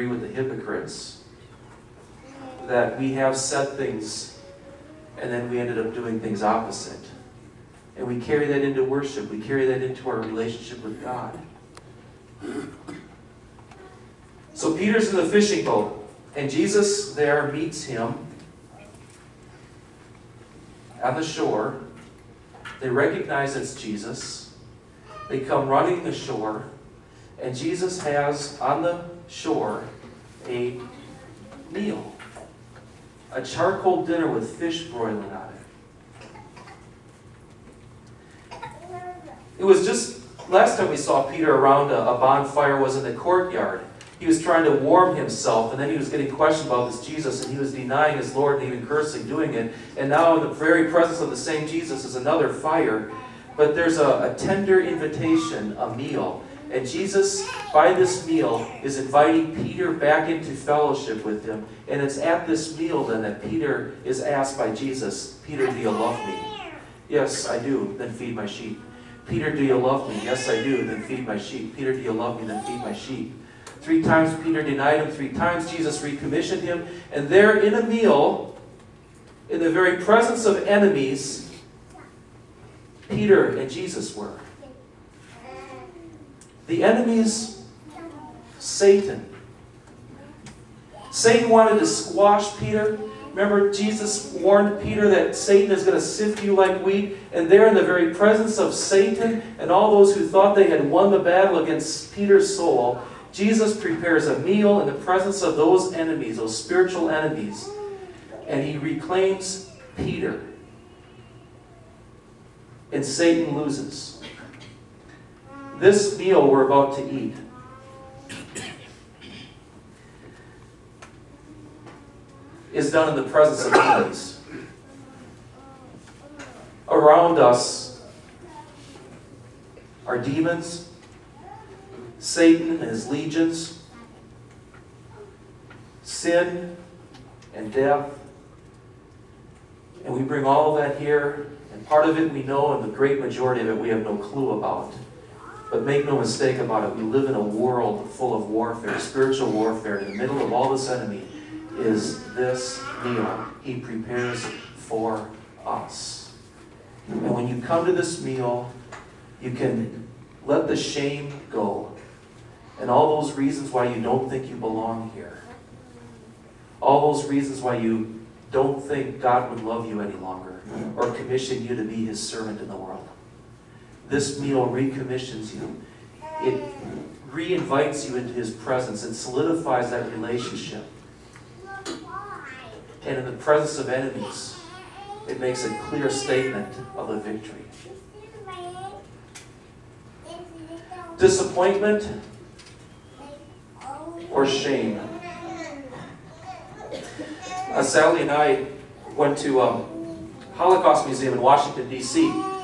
agree with the hypocrites that we have said things and then we ended up doing things opposite. And we carry that into worship. We carry that into our relationship with God. So Peter's in the fishing boat, and Jesus there meets him on the shore. They recognize it's Jesus. They come running the shore, and Jesus has on the shore a meal a charcoal dinner with fish broiling on it. It was just last time we saw Peter around a, a bonfire was in the courtyard. He was trying to warm himself, and then he was getting questioned about this Jesus, and he was denying his Lord and even cursing doing it. And now, in the very presence of the same Jesus, is another fire. But there's a, a tender invitation, a meal. And Jesus, by this meal, is inviting Peter back into fellowship with him. And it's at this meal then that Peter is asked by Jesus, Peter, do you love me? Yes, I do. Then feed my sheep. Peter, do you love me? Yes, I do. Then feed my sheep. Peter, do you love me? Then feed my sheep. Three times Peter denied him. Three times Jesus recommissioned him. And there in a meal, in the very presence of enemies, Peter and Jesus were. The enemy's Satan. Satan wanted to squash Peter. Remember, Jesus warned Peter that Satan is going to sift you like wheat. And there, in the very presence of Satan and all those who thought they had won the battle against Peter's soul, Jesus prepares a meal in the presence of those enemies, those spiritual enemies. And he reclaims Peter. And Satan loses this meal we're about to eat. Is done in the presence of enemies. Around us are demons, Satan and his legions, sin and death. And we bring all that here, and part of it we know, and the great majority of it we have no clue about. But make no mistake about it, we live in a world full of warfare, spiritual warfare. In the middle of all this enemy is this meal he prepares for us. And when you come to this meal, you can let the shame go and all those reasons why you don't think you belong here. All those reasons why you don't think God would love you any longer or commission you to be his servant in the world. This meal recommissions you. It re-invites you into his presence. It solidifies that relationship. And in the presence of enemies, it makes a clear statement of the victory. Disappointment or shame. Uh, Sally and I went to a um, Holocaust Museum in Washington, D.C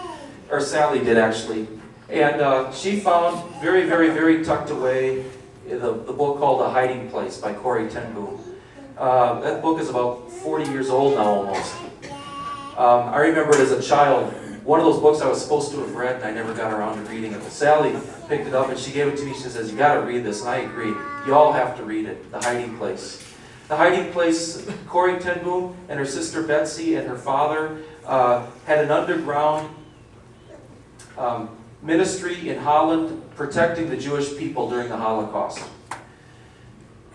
or Sally did actually. And uh, she found very, very, very tucked away the, the book called The Hiding Place by Corrie ten Boom. Uh, that book is about 40 years old now almost. Um, I remember it as a child, one of those books I was supposed to have read and I never got around to reading it. But Sally picked it up and she gave it to me. She says, you got to read this. And I agree. You all have to read it, The Hiding Place. The Hiding Place, Corrie ten Boom and her sister Betsy and her father uh, had an underground um, ministry in Holland protecting the Jewish people during the Holocaust.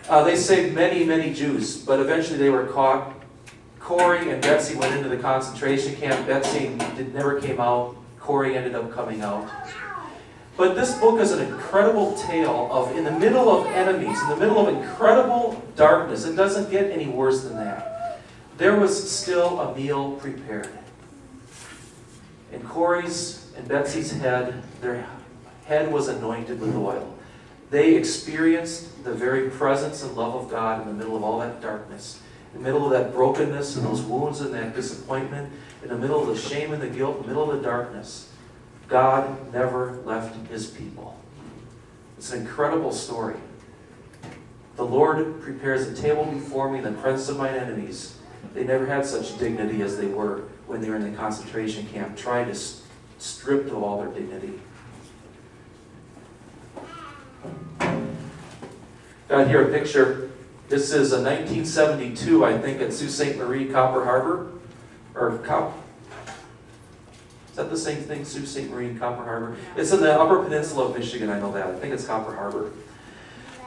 Uh, they saved many, many Jews, but eventually they were caught. Corrie and Betsy went into the concentration camp. Betsy did, never came out. Corrie ended up coming out. But this book is an incredible tale of, in the middle of enemies, in the middle of incredible darkness, it doesn't get any worse than that. There was still a meal prepared. And Corrie's and Betsy's head, their head was anointed with oil. They experienced the very presence and love of God in the middle of all that darkness, in the middle of that brokenness and those wounds and that disappointment, in the middle of the shame and the guilt, in the middle of the darkness. God never left his people. It's an incredible story. The Lord prepares a table before me in the presence of mine enemies. They never had such dignity as they were when they were in the concentration camp, trying to stripped of all their dignity. Got here a picture. This is a 1972, I think, at Sault Ste. Marie, Copper Harbor. Or Cop. Is that the same thing, Sault Ste. Marie and Copper Harbor? It's in the Upper Peninsula of Michigan, I know that. I think it's Copper Harbor.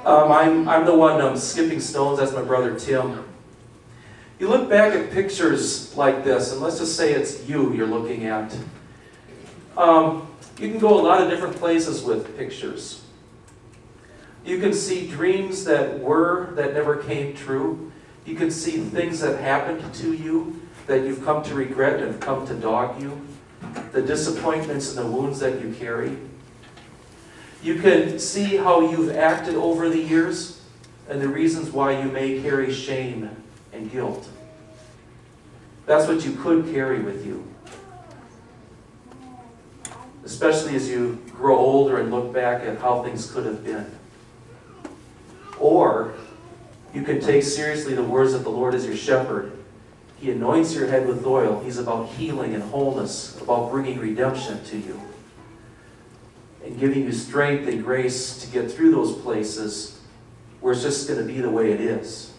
Um, I'm, I'm the one um, skipping stones, that's my brother Tim. You look back at pictures like this, and let's just say it's you you're looking at. Um, you can go a lot of different places with pictures. You can see dreams that were, that never came true. You can see things that happened to you that you've come to regret and have come to dog you. The disappointments and the wounds that you carry. You can see how you've acted over the years and the reasons why you may carry shame and guilt. That's what you could carry with you. Especially as you grow older and look back at how things could have been. Or you can take seriously the words of the Lord as your shepherd. He anoints your head with oil. He's about healing and wholeness, about bringing redemption to you, and giving you strength and grace to get through those places where it's just going to be the way it is.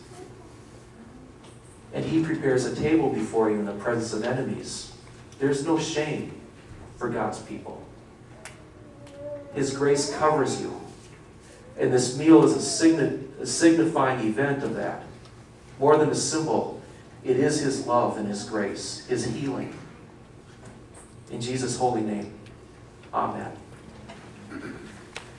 And He prepares a table before you in the presence of enemies. There's no shame for God's people. His grace covers you. And this meal is a, signi- a signifying event of that. More than a symbol, it is His love and His grace, His healing. In Jesus' holy name, Amen.